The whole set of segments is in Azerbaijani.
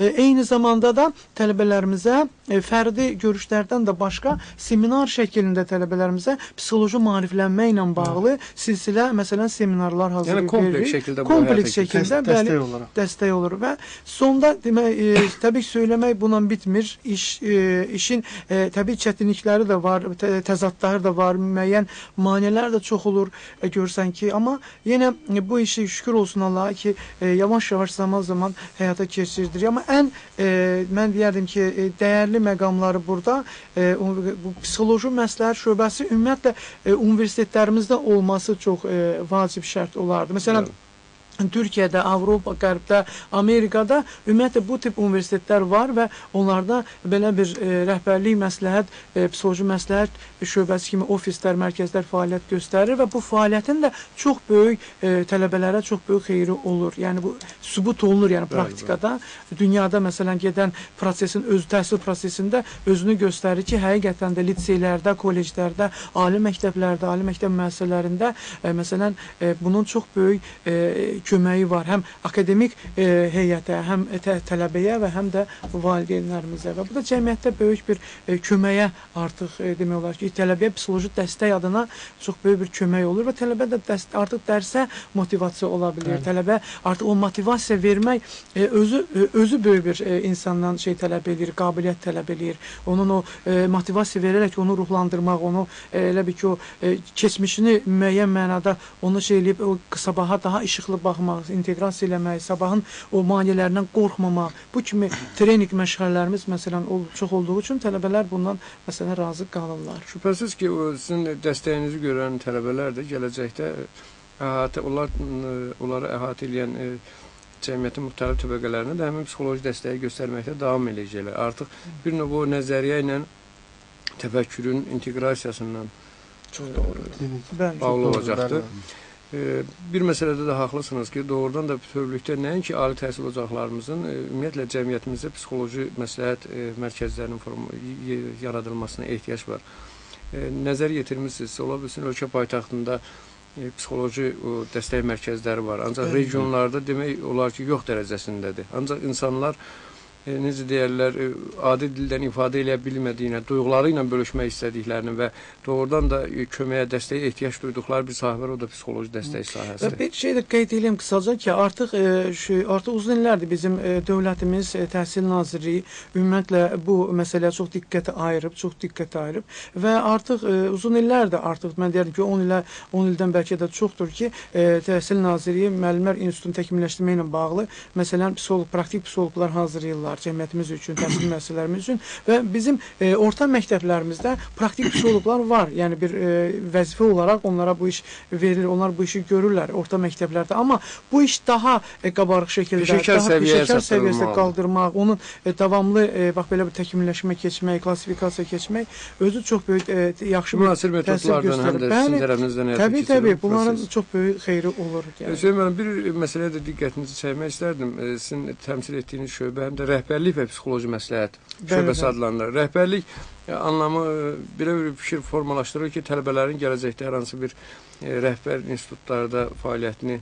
e, eyni zamanda da tələbələrimizə fərdi görüşlərdən də başqa seminar şəklində tələbələrimizə psixoloji maariflənmə ilə bağlı silsilə məsələn seminarlar hazırlayıb Yəni kompleks veririk. şəkildə kompleks şəkildə Dəstək bəli olaraq. dəstək olur və sonda demək e, təbii ki, söyləmək bununla bitmir. İş e, işin e, təbii çətinlikləri də var, tə, təzadları da var, müəyyən maneələr də çox olur e, görsən ki, amma yenə e, bu işi şükür olsun Allaha ki, e, yavaş-yavaş zaman-zaman həyata keçirilir. Amma ən e, mən deyərdim ki, e, dəyərli məqamları burada e, bu psixoloji məsləhət şöbəsi ümumiyyətlə e, universitetlərimizdə olması çox e, vacib şərt olardı. Məsələn, Bəli. Türkiyədə, Avropa, Qərbdə, Amerikada ümumiyyətlə bu tip universitetlər var və onlarda belə bir e, rəhbərlik məsləhət, e, psixoloji məsləhət şöbəsi kimi ofislər, mərkəzlər fəaliyyət göstərir və bu fəaliyyətin də çox böyük e, tələbələrə çox böyük xeyri olur. Yəni bu sübut olunur, yəni Bəli, praktikada. Dünyada məsələn gedən prosesin öz təhsil prosesində özünü göstərir ki, həqiqətən də liseylərdə, kolleclərdə, ali məktəblərdə, ali məktəb müəssisələrində e, məsələn e, bunun çox böyük e, köməyi var. Həm akademik e, heyətə, həm tə tələbəyə və həm də valideynlərimizə və bu da cəmiyyətdə böyük bir e, köməyə artıq e, demək olar ki, tələbəyə psixoloji dəstək adına çox böyük bir kömək olur və tələbə də dəst artıq dərsə motivasiya ola bilir. Bəli. Tələbə artıq o motivasiya vermək e, özü e, özü böyük bir e, insandan şey tələb edir, qabiliyyət tələb edir. Onun o e, motivasiya verərək onu ruhlandırmaq, onu e, elə bir ki o e, keçmişini müəyyən mənada onu şey eləyib o sabaha daha işıqlı baxmaq, inteqrasiya eləmək, sabahın o maneələrindən qorxmamaq. Bu kimi treninq məşğələlərimiz məsələn çox olduğu üçün tələbələr bundan məsələn razı qalırlar. Şübhəsiz ki, o sizin dəstəyinizi görən tələbələr də gələcəkdə əhatə onlar onları əhatə edən e, cəmiyyətin müxtəlif təbəqələrinə də həmin psixoloji dəstəyi göstərməkdə davam edəcəklər. Artıq bir növ o nəzəriyyə ilə təfəkkürün inteqrasiyasından Çox doğru. Bəli. bağlı olacaqdır. bəli. Bir məsələdə də haqlısınız ki, doğrudan da bütövlükdə nəinki ali təhsil ocaqlarımızın e, ümumiyyətlə cəmiyyətimizdə psixoloji məsləhət e, mərkəzlərinin yaradılmasına ehtiyac var. E, nəzər yetirmisiniz, ola bilsin ölkə paytaxtında psixoloji dəstək mərkəzləri var. Ancaq regionlarda demək olar ki, yox dərəcəsindədir. Ancaq insanlar e, necə deyirlər, e, adi dildən ifadə eləyə bilmədiyinə, duyğuları ilə bölüşmək istədiklərini və doğrudan da e, köməyə, dəstəyə ehtiyac duyduqları bir sahə var, o da psixoloji dəstək sahəsidir. bir şey də qeyd edeyim qısaca ki, artıq e, şu, artıq uzun illərdir bizim e, dövlətimiz, e, Təhsil Nazirliyi ümumiyyətlə bu məsələyə çox diqqət ayırıb, çox diqqət ayırıb və artıq e, uzun illərdir artıq mən deyərdim ki, 10 ilə 10 ildən bəlkə də çoxdur ki, e, Təhsil Nazirliyi müəllimlər institutunu təkmilləşdirmə ilə bağlı məsələn psixoloq, praktik psixoloqlar hazırlayırlar cəmiyyətimiz üçün, təhsil müəssisələrimiz üçün və bizim e, orta məktəblərimizdə praktik psixoloqlar var. Yəni bir e, vəzifə olaraq onlara bu iş verilir, onlar bu işi görürlər orta məktəblərdə. Amma bu iş daha e, qabarıq şəkildə, Peşəkar daha peşəkar çatdırılmalıdır. qaldırmaq, onun e, davamlı e, bax belə bir təkmilləşmə keçmək, klassifikasiya keçmək özü çox böyük e, yaxşı bir Münasir metodlardan həm də sizin tərəfinizdən həyata Təbii, təbii. Bunların proses. çox böyük xeyri olur. Yəni. Hüseyin müəllim, bir məsələyə də diqqətinizi çəkmək istərdim. E, Sizin təmsil etdiyiniz şöbə həm də rəhbərlik və psixoloji məsləhət şöbəsi adlanır. Rəhbərlik e, anlamı e, belə bir fikir formalaşdırır ki, tələbələrin gələcəkdə hər hansı bir e, rəhbər institutlarda fəaliyyətini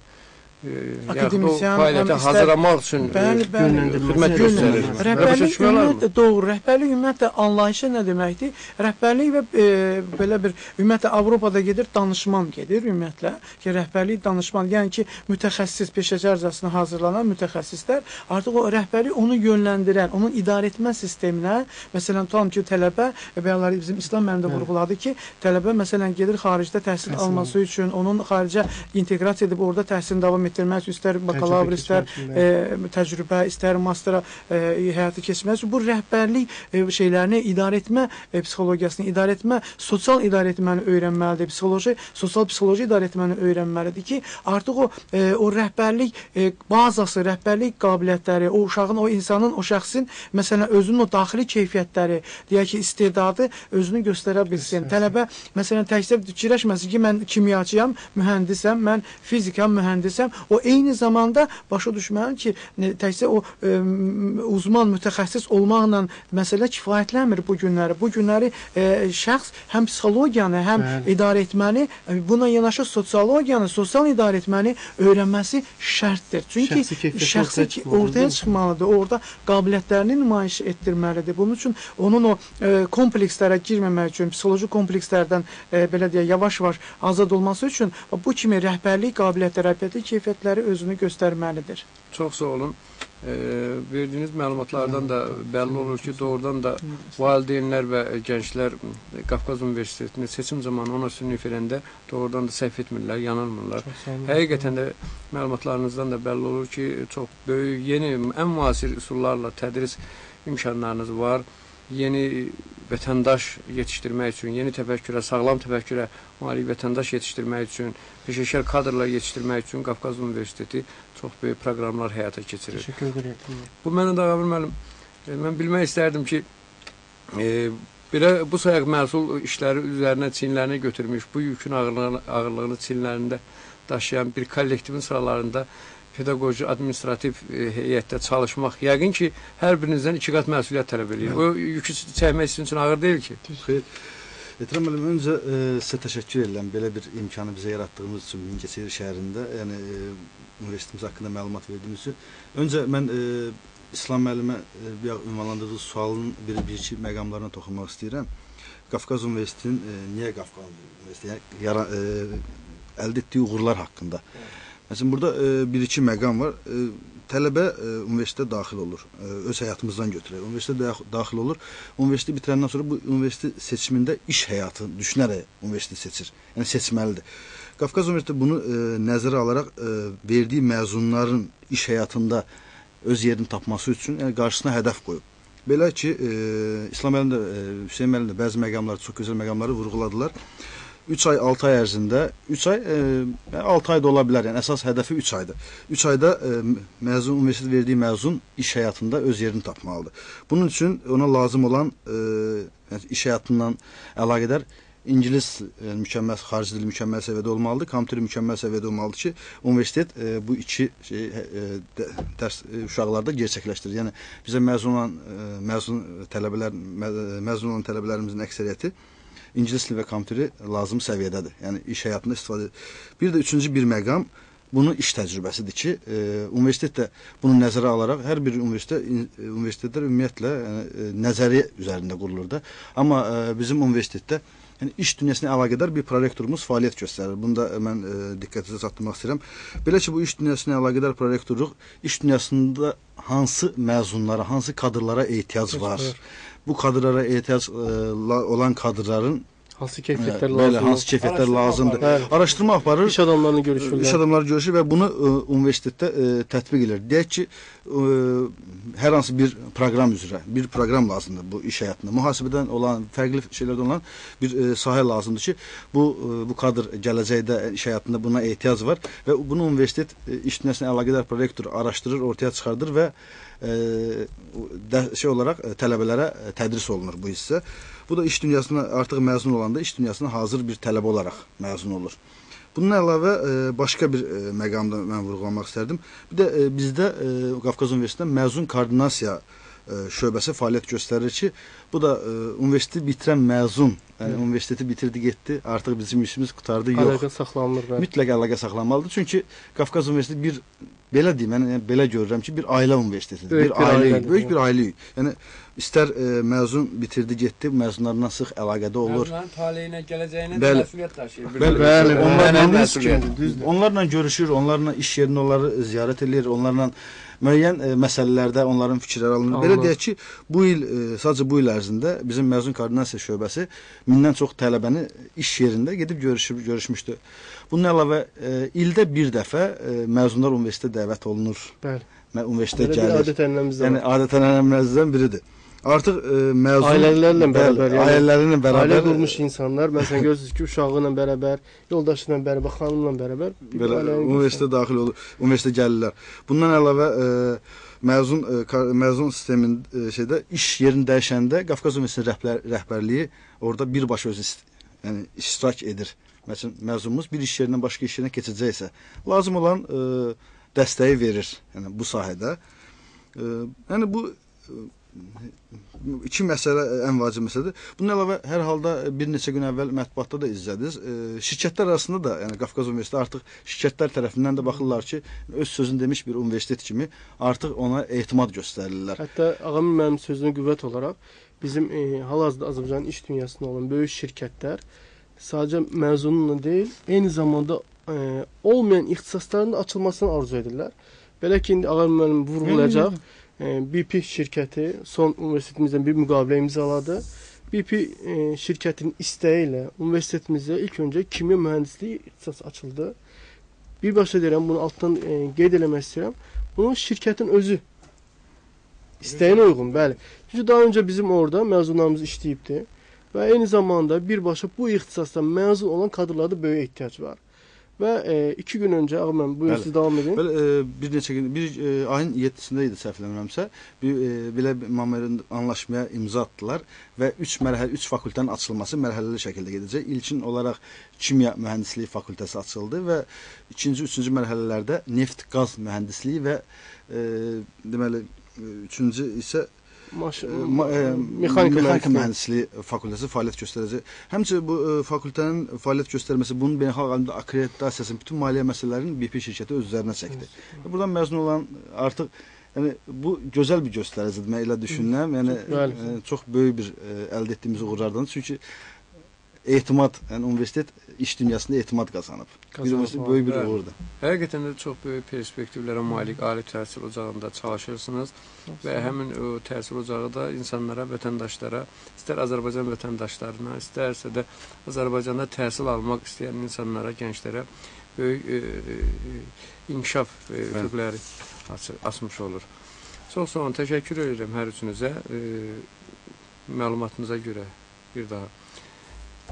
Akademisyen, fəaliyyətə hazırlamaq üçün e, Bəli, bəli. xidmət göstərir. Rəhbərlik ümumiyyətlə doğru. Rəhbərlik ümumiyyətlə anlayışı nə deməkdir? Rəhbərlik və e, belə bir ümumiyyətlə Avropada gedir, danışman gedir ümumiyyətlə. Ki rəhbərlik danışman, yəni ki mütəxəssis peşəkarcasına hazırlanan mütəxəssislər artıq o rəhbərlik onu yönləndirən, onun idarə etmə sisteminə, məsələn tutalım ki tələbə e, bəyaları bizim İslam müəllim də vurğuladı ki, tələbə məsələn gedir xaricdə təhsil Təhsil alması üçün, onun xaricə inteqrasiya edib orada təhsilini davam etdirmək üçün istər bakalavr, istər keçmək e, təcrübə, istər mastera e, həyata keçirmək üçün bu rəhbərlik e, şeylərini idarə etmə e, psixologiyasını idarə etmə, sosial idarə etməni öyrənməlidir. Psixoloji, sosial psixoloji idarə etməni öyrənməlidir ki, artıq o e, o rəhbərlik e, bazası, rəhbərlik qabiliyyətləri, o uşağın, o insanın, o şəxsin məsələn özünün o daxili keyfiyyətləri, deyək ki, istedadı özünü göstərə bilsin. Tələbə məsələn təkcə fikirləşməsin ki, mən kimyaçıyam, mühəndisəm, mən fizikam, mühəndisəm. O eyni zamanda başa düşməlidir ki, təkcə o ə, uzman mütəxəssis olmaqla məsələ kifayətlənmir bu günləri. Bu günləri ə, şəxs həm psixologiyanı, həm Bəli. idarə etməni, ə, buna yanaşı sosiologiyanı, sosial idarə etməni öyrənməsi şərtdir. Çünki Şəxsi şəxsi ortaya ortaya çıxmalıdır. Orada qabiliyyətlərini nümayiş etdirməlidir. Bunun üçün onun o ə, komplekslərə girməmək üçün, psixoloji komplekslərdən ə, belə deyək, yavaş-yavaş azad olması üçün bu kimi rəhbərlik qabiliyyətləri, rəhbərlik keyfiyyətləri özünü göstərməlidir. Çox sağ olun. E, verdiyiniz məlumatlardan da bəlli olur ki, doğrudan da valideynlər və gənclər Qafqaz Universitetində seçim zamanı ona sünni verəndə doğrudan da səhv etmirlər, yanılmırlar. Həqiqətən də məlumatlarınızdan da bəlli olur ki, çox böyük, yeni, ən müasir üsullarla tədris imkanlarınız var. Yeni vətəndaş yetişdirmək üçün, yeni təfəkkürə, sağlam təfəkkürə malik vətəndaş yetişdirmək üçün, peşəkar kadrlar yetişdirmək üçün Qafqaz Universiteti çox böyük proqramlar həyata keçirir. Təşəkkür edirəm. Bu mənə də Qabir müəllim, e, mən bilmək istərdim ki, e, belə bu sayaq məhsul işləri üzərinə çiyinlərinə götürmüş, bu yükün ağırlığını, ağırlığını çiyinlərində daşıyan bir kollektivin sıralarında pedaqoji administrativ e, heyətdə çalışmaq yəqin ki, hər birinizdən iki qat məsuliyyət tələb edir. O yükü çəkmək sizin üçün ağır deyil ki. Xeyr. Etirəm müəllim, öncə e, sizə təşəkkür edirəm belə bir imkanı bizə yaratdığınız üçün Mingəçevir şəhərində, yəni e, universitetimiz haqqında məlumat verdiyiniz üçün. Öncə mən e, İslam müəllimə e, ünvanlandırdığı sualın bir bir iki məqamlarına toxunmaq istəyirəm. Qafqaz Universitetinin e, niyə Qafqaz Universiteti yəni, yara, e, əldə etdiyi uğurlar haqqında. Məsələn burada e, bir iki məqam var. E, tələbə e, universitetə daxil olur. E, öz həyatımızdan götürək. Universitetə dax- daxil olur. Universiteti bitirəndən sonra bu universitet seçimində iş həyatı düşünərək universiteti seçir. Yəni seçməlidir. Qafqaz Universiteti bunu e, nəzərə alaraq e, verdiyi məzunların iş həyatında öz yerini tapması üçün yəni qarşısına hədəf qoyub. Belə ki, e, İslam müəllim də, e, Hüseyn müəllim də bəzi məqamları, çox gözəl məqamları vurğuladılar. 3 ay, 6 ay ərzində, 3 ay, e, 6 ay da ola bilər. Yəni əsas hədəfi 3 aydır. 3 ayda e, məzun universitet verdiyi məzun iş həyatında öz yerini tapmalıdır. Bunun üçün ona lazım olan e, yəni iş həyatından əlaqədar ingilis e, mükəmməl xarici dili mükəmməl səviyyədə olmalıdır, kompüter mükəmməl səviyyədə olmalıdır ki, universitet e, bu iki şey e, də- dərs e, uşaqlarda gerçəkləşdirir. Yəni bizə məzun olan e, məzun tələbələr mə- məzun olan tələbələrimizin əksəriyyəti ingilis dili və kompüteri lazım səviyyədədir. Yəni iş həyatında istifadə. Bir də üçüncü bir məqam bunun iş təcrübəsidir ki, e, universitet də bunu nəzərə alaraq hər bir universitet universitetlər ümumiyyətlə yəni, e, nəzəriyyə üzərində qurulur da. Amma e, bizim universitetdə yəni iş dünyasına əlaqədar bir prorektorumuz fəaliyyət göstərir. Bunu da mən e, diqqətinizə çatdırmaq istəyirəm. Belə ki, bu iş dünyasına əlaqədar prorektorluq iş dünyasında hansı məzunlara, hansı kadrlara ehtiyac var? var. Bu kadrlara ehtiyac e, la- olan kadrların Hansı keyfiyyətlər lazımdır? hansı keyfiyyətlər lazımdır? aparır. Araşdırma aparır. İş adamlarını görüşürlər. İş adamları görüşür və bunu e, universitetdə e, tətbiq edir. Deyək ki, e, hər hansı bir proqram üzrə, bir proqram lazımdır bu iş həyatında. Mühasibədən olan, fərqli şeylərdən olan bir e, sahə lazımdır ki, bu e, bu kadr gələcəkdə iş həyatında buna ehtiyac var və bunu universitet e, iş dünyasına əlaqədar prorektor araşdırır, ortaya çıxardır və e, də, şey olaraq e, tələbələrə e, tədris olunur bu hissə. Bu da iş dünyasına artıq məzun olanda iş dünyasına hazır bir tələbə olaraq məzun olur. Bundan əlavə e, başqa bir e, məqamda mən vurğulamaq istərdim. Bir də e, bizdə Qafqaz Universitetində məzun koordinasiya şöbəsi fəaliyyət göstərir ki, bu da e, universiteti bitirən məzun, yəni universiteti bitirdi, getdi, artıq bizim işimiz qutardı, yox. Əlaqə saxlanılır bəli. Mütləq əlaqə saxlanmalıdır. Çünki Qafqaz Universiteti bir belə deyim, mən yəni, belə görürəm ki, bir ailə universitetidir. Böyük bir bir ailə, ailədir, böyük bir ailə. Yəni istər e, məzun bitirdi, getdi, məzunlarla sıx əlaqədə olur. Məzunların taleyinə, gələcəyinə Bəli. məsuliyyət daşıyır. Bəli, Bəli, onlar onlar onlar məsuliyyət, düzdür. onlarla görüşür, onlarla iş yerində onları ziyarət eləyir, onlarla müəyyən e, məsələlərdə onların fikirləri alınır. Belə deyək ki, bu il e, sadəcə bu il ərzində bizim məzun koordinasiya şöbəsi mindən çox tələbəni iş yerində gedib görüşüb görüşmüşdü. Bundan əlavə e, ildə bir dəfə e, məzunlar universitetə dəvət olunur. Bəli. Mə- Universitetə gəlir. Yəni adətən ənənəmizdən biridir. Artıq e, məzun Ailələrlə bərabər, yəni ailələrlə bərabər Ailə qurmuş insanlar, məsələn görürsüz ki, uşağı ilə bərabər, yoldaşı ilə bərabər, xanımla bərabər belə universitetə daxil olur, universitetə gəlirlər. Bundan əlavə e, məzun e, məzun sistemin e, şeydə iş yerini dəyişəndə Qafqaz Universitetinin rəhbər, rəhbərliyi orada birbaşa özü yəni iştirak edir. Məsələn, məzunumuz bir iş yerindən başqa iş yerinə keçəcəksə, lazım olan e, dəstəyi verir, yəni bu sahədə. E, yəni bu e, iki məsələ ən vacib məsələdir. Bunun əlavə hər halda bir neçə gün əvvəl mətbuatda da izlədiniz. E, şirkətlər arasında da, yəni Qafqaz Universiteti artıq şirkətlər tərəfindən də baxırlar ki, öz sözünü demiş bir universitet kimi artıq ona etimad göstərirlər. Hətta ağamın mənim sözünə qüvvət olaraq bizim e, hal-hazırda Azərbaycanın iş dünyasında olan böyük şirkətlər sadəcə məzununla deyil, eyni zamanda e, olmayan ixtisasların da açılmasını arzu edirlər. Belə ki, indi ağam müəllim vurğulayacaq. E, BP şirkəti son universitetimizdən bir müqavilə imzaladı. BP e, şirkətinin istəyi ilə universitetimizdə ilk öncə kimya mühəndisliyi ixtisası açıldı. Birbaşa deyirəm, bunu altdan e, qeyd eləmək istəyirəm. Bunu şirkətin özü istəyinə uyğun, bəli. Çünki daha öncə bizim orada məzunlarımız işləyibdi və eyni zamanda birbaşa bu ixtisasdan məzun olan kadrlarda böyük ehtiyac var. Və e, iki gün öncə ağam mən buyurun siz davam edin. Belə e, bir neçə gün, bir e, ayın 7-sində idi səhv eləmirəmsə, bir e, belə məmorandum anlaşmaya imza atdılar və 3 mərhələ 3 fakültənin açılması mərhələli şəkildə gedəcək. İlkin olaraq kimya mühəndisliyi fakültəsi açıldı və ikinci, üçüncü mərhələlərdə neft, qaz mühəndisliyi və e, deməli e, üçüncü isə Maş ma, e, mexanika mexanika mühəndisliyi. fakültəsi fəaliyyət göstərəcək. Həmçinin bu e, fakültənin fəaliyyət göstərməsi, bunun beynəlxalq aləmdə akkreditasiyasının bütün maliyyə məsələlərini BP şirkəti öz üzərinə çəkdi. Və Buradan məzun olan artıq yəni bu gözəl bir göstəricidir. Mən elə düşünürəm. Yəni Bəli. e, çox böyük bir e, əldə etdiyimiz uğurlardan. Çünki etimad, yəni universitet iş dünyasında etimad qazanıb. Bir Qazanıb, universitet böyük bir bəli. uğurdur. Həqiqətən də çox böyük perspektivlərə malik ali təhsil ocağında çalışırsınız və həmin o təhsil ocağı da insanlara, vətəndaşlara, istər Azərbaycan vətəndaşlarına, istərsə də Azərbaycanda təhsil almaq istəyən insanlara, gənclərə böyük e, e, inkişaf e, üfüqləri açmış olur. Çox sağ olun, təşəkkür edirəm hər üçünüzə. E, məlumatınıza görə bir daha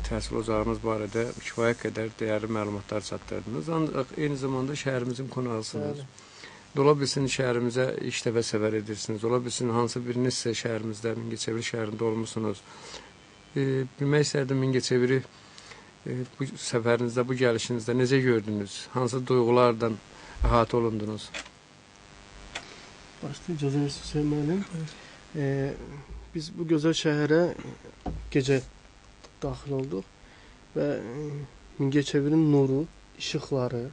təhsil ocağınız barədə kifayət qədər dəyərli məlumatlar çatdırdınız. Ancaq eyni zamanda şəhərimizin qonağısınız. Bəli. Ola bilsin şəhərimizə ilk dəfə səfər edirsiniz. Ola bilsin hansı biriniz isə şəhərimizdə Mingəçevir şəhərində olmusunuz. E, bilmək istərdim Mingəçeviri e, bu səfərinizdə, bu gəlişinizdə necə gördünüz? Hansı duyğularla əhatə olundunuz? Başda icazə verirsiniz Hüseyn müəllim. E, biz bu gözəl şəhərə gecə daxil olduq və Mingəçevirin nuru, işıqları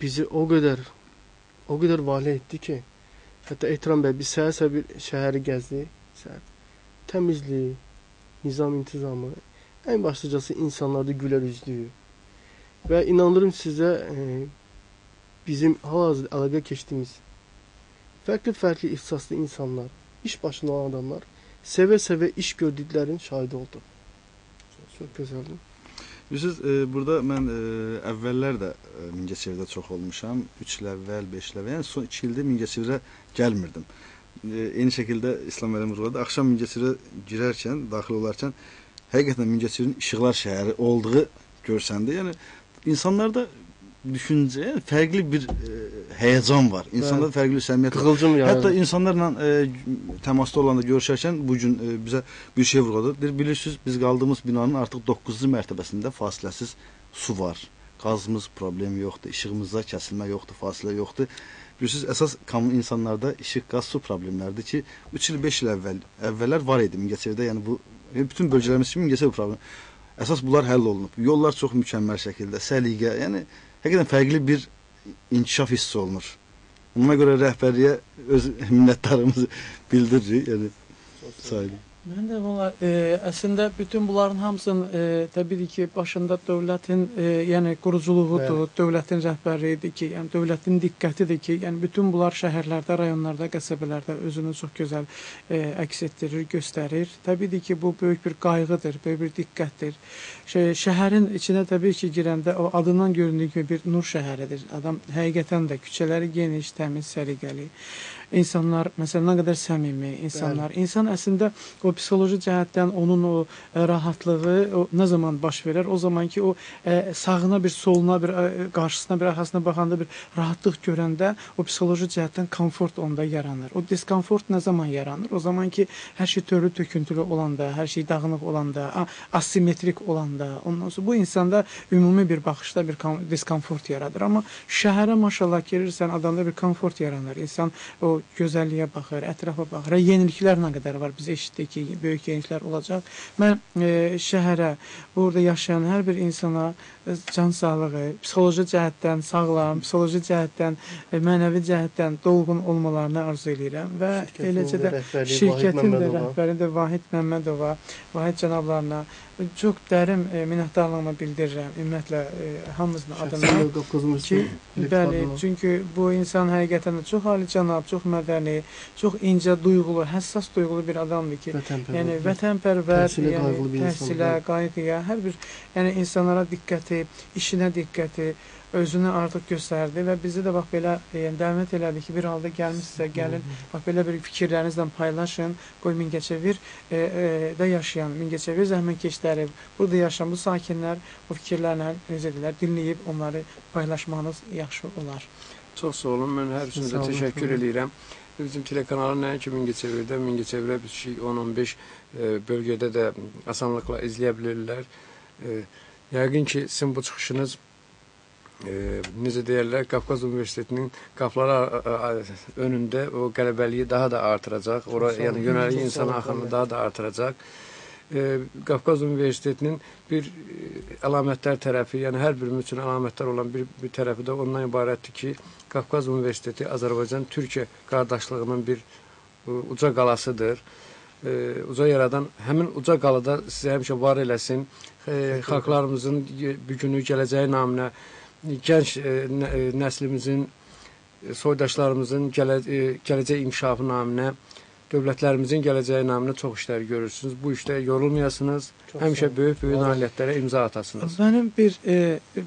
bizi o qədər o qədər vali etdi ki, hətta Ehtiram bəy biz səhər-səhər bir şəhəri gəzdik. Səhər. Təmizlik, nizam intizamı, ən başlıcası insanlarda gülər üzlüyü. Və inanırım sizə e, bizim hal-hazırda əlaqə keçdiyimiz fərqli-fərqli ixtisaslı insanlar, iş başında olan adamlar sevə-sevə iş gördüklərinin şahidi oldu. Çox gözəldir. Bilirsiniz, e, burada mən e, əvvəllər də e, Mingəçevirdə çox olmuşam. 3 il əvvəl, 5 il əvvəl, yəni son 2 ildir Mingəçevirə gəlmirdim. E, eyni şəkildə İslam müəllim vurğuladı. Axşam Mingəçevirə girərkən, daxil olarkən həqiqətən Mingəçevirin işıqlar şəhəri olduğu görsəndi. Yəni insanlarda düşüncə, yəni fərqli bir e, həyəcan var. İnsanlarda fərqli bir səmiyyət. Qığılcım yayıldı. Hətta insanlarla e, təmasda olanda görüşərkən bu gün e, bizə bir şey vurğuladı. Deyir, bilirsiniz, biz qaldığımız binanın artıq 9-cu mərtəbəsində fasiləsiz su var. Qazımız problem yoxdur, işığımızda kəsilmə yoxdur, fasilə yoxdur. Bilirsiniz, əsas kamu insanlarda işıq, qaz, su problemləridir ki, 3 il, 5 il əvvəl əvvəllər var idi Mingəçevirdə, yəni bu yəni bütün bölgələrimiz kimi Mingəçevir problem. Əsas bunlar həll olunub. Yollar çox mükəmməl şəkildə, səliqə, yəni həqiqətən fərqli bir inkişaf hiss olunur. Ona görə rəhbərliyə öz minnətdarlığımızı bildiririk. Yəni sağ olun. Mən də valla e, əslində bütün bunların hamısının e, təbii ki, başında dövlətin e, yəni quruculuğudur, Bəli. dövlətin rəhbərliyidir ki, yəni dövlətin diqqətidir ki, yəni bütün bunlar şəhərlərdə, rayonlarda, qəsəbələrdə özünü çox gözəl e, əks etdirir, göstərir. Təbii ki, bu böyük bir qayğıdır, böyük bir diqqətdir. Şey, şəhərin içinə təbii ki, girəndə o adından göründüyü kimi bir nur şəhəridir. Adam həqiqətən də küçələri geniş, təmiz, səliqəli. İnsanlar məsələn nə qədər səmimi insanlar. İnsan əslində o psixoloji cəhətdən onun o ə, rahatlığı o nə zaman baş verər? O zaman ki o ə, sağına bir, soluna bir, ə, qarşısına bir, arxasına baxanda bir rahatlıq görəndə o psixoloji cəhətdən komfort onda yaranır. O diskomfort nə zaman yaranır? O zaman ki hər şey törlü töküntülü olanda, hər şey dağınıq olanda, asimetrik olanda, ondan sonra bu insanda ümumi bir baxışda bir kom- diskomfort yaradır. Amma şəhərə maşallah girirsən, adamda bir komfort yaranır. İnsan o gözəlliyə baxır, ətrafa baxır. Və Yeniliklər nə qədər var? Biz eşitdik ki, böyük yeniliklər olacaq. Mən e, şəhərə, burada yaşayan hər bir insana e, can sağlığı, psixoloji cəhətdən sağlam, psixoloji cəhətdən, e, mənəvi cəhətdən dolğun olmalarını arzu edirəm və eləcə də şirkətin də rəhbəri də Vahid Məmmədova, Vahid cənablarına çox dərin e, minnətdarlığımı bildirirəm. Ümumiyyətlə e, hamımızın adına. ki, bəli, çünki bu insan həqiqətən də çox alicənab, çox mədəni, çox incə duyğulu, həssas duyğulu bir adamdır ki, yəni vətənpərvər, Təhsilə yəni təhsilə, qayğıya, hər bir yəni insanlara diqqəti, işinə diqqəti özünü artıq göstərdi və bizi də bax belə yəni dəvət elədi ki, bir halda gəlmisinizsə, gəlin, bax belə bir fikirlərinizlə paylaşın. Qoy Mingəçevir e, e, də yaşayan Mingəçevir zəhmətkeşləri, burada yaşayan bu sakinlər bu fikirlərlə necə deyirlər, dinləyib onları paylaşmanız yaxşı olar. Çox sağ olun. Mən hər üçünüzə təşəkkür edirəm. Bizim telekanalı nəinki Mingəçevirdə, Mingəçevirə bir şey 10-15 e, bölgədə də asanlıqla izləyə bilirlər. E, Yəqin ki, sizin bu çıxışınız e, necə deyirlər, Qafqaz Universitetinin a- önündə o qələbəliyi daha da artıracaq. Ora yəni yönəlik insan axını daha da artıracaq. E, Qafqaz Universitetinin bir e, əlamətlər tərəfi, yəni hər birimiz üçün əlamətlər olan bir, bir tərəfi də ondan ibarətdir ki, Qafqaz Universiteti Azərbaycan-Türkiyə qardaşlığının bir e, uca qalasıdır. E, uca yaradan həmin uca qalada sizə həmişə var eləsin. E, xalqlarımızın ye- bu günü gələcəyi naminə gənc e, e, nəslimizin e, soydaşlarımızın gələ, gələcək inkişafı naminə dövlətlərimizin gələcəyi naminə çox işlər görürsünüz. Bu işdə yorulmayasınız. Həmişə böyük-böyük nailiyyətlərə imza atasınız. Mənim bir e,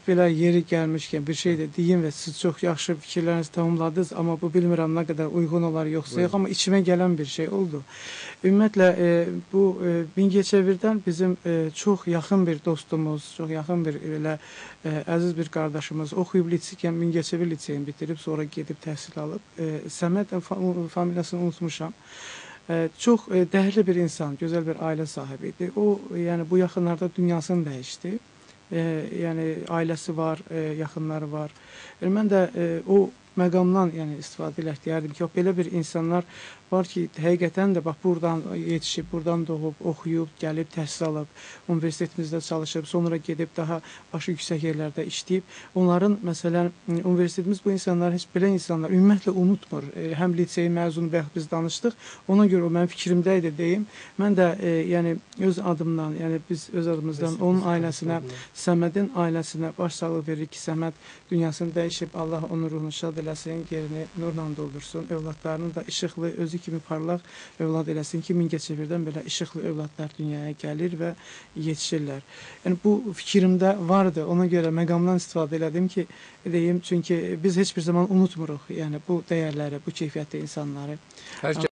belə yeri gəlmişkən bir şey də deyim və siz çox yaxşı fikirlərinizi tamamladınız, amma bu bilmirəm nə qədər uyğun olar yoxsa yox, amma içimə gələn bir şey oldu. Ümumiyyətlə e, bu e, Mingəçevirdən bizim e, çox yaxın bir dostumuz, çox yaxın bir elə e, əziz bir qardaşımız oxuyub litseykən Mingəçevir liseyini bitirib sonra gedib təhsil alıb. E, Səməd fa- familiyasını unutmuşam. E, çox e, dəyərli bir insan, gözəl bir ailə sahibi idi. O yəni bu yaxınlarda dünyasını dəyişdi. E, yəni ailəsi var, e, yaxınları var. E, mən də e, o məqamdan yəni istifadə edərək deyərdim ki, belə bir insanlar var ki, həqiqətən də bax buradan yetişib, buradan doğub, oxuyub, gəlib təhsil alıb, universitetimizdə çalışıb, sonra gedib daha başı yüksək yerlərdə işləyib. Onların məsələn universitetimiz bu insanlar heç belə insanlar ümumiyyətlə unutmur. E, həm lisey məzunu bayaq biz danışdıq. Ona görə o mənim fikrimdə idi deyim. Mən də e, yəni öz adımdan, yəni biz öz adımızdan onun ailəsinə, Səmədin ailəsinə başsağlığı veririk ki, Səməd dünyasını dəyişib, Allah onun ruhunu şad eləsin, yerini nurla doldursun, övladlarını da işıqlı, özü kimi parlaq övlad eləsin ki, Mingəçevirdən belə işıqlı övladlar dünyaya gəlir və yetişirlər. Yəni bu fikrimdə vardı. Ona görə məqamdan istifadə elədim ki, deyim, çünki biz heç bir zaman unutmuruq, yəni bu dəyərləri, bu keyfiyyətli insanları. Hər